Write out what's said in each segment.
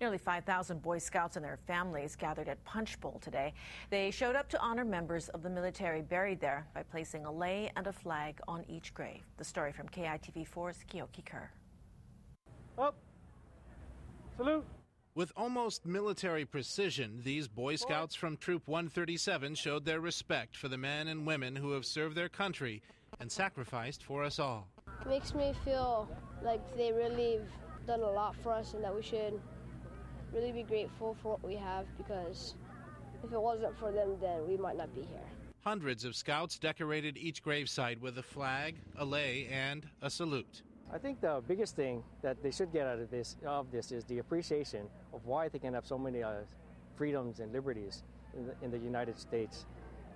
Nearly 5,000 Boy Scouts and their families gathered at Punchbowl today. They showed up to honor members of the military buried there by placing a lei and a flag on each grave. The story from KITV4's Keoki Kerr. Up. Salute. With almost military precision, these Boy Scouts from Troop 137 showed their respect for the men and women who have served their country and sacrificed for us all. It makes me feel like they really done a lot for us and that we should really be grateful for what we have because if it wasn't for them, then we might not be here. Hundreds of scouts decorated each gravesite with a flag, a lei, and a salute. I think the biggest thing that they should get out of this of this is the appreciation of why they can have so many uh, freedoms and liberties in the, in the United States.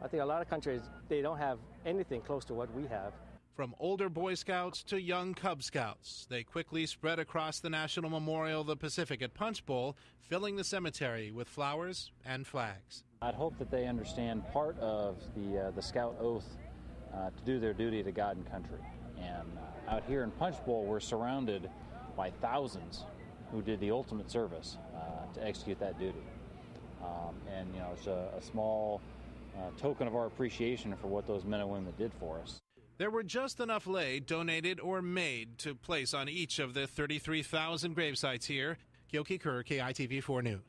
I think a lot of countries they don't have anything close to what we have. From older Boy Scouts to young Cub Scouts, they quickly spread across the National Memorial of the Pacific at Punchbowl, filling the cemetery with flowers and flags. I'd hope that they understand part of the uh, the Scout oath uh, to do their duty to God and country. And uh, out here in Punchbowl, we're surrounded by thousands who did the ultimate service uh, to execute that duty. Um, and you know, it's a, a small uh, token of our appreciation for what those men and women did for us. There were just enough lei donated or made to place on each of the 33,000 gravesites here. Keoki Kerr, KITV4 News.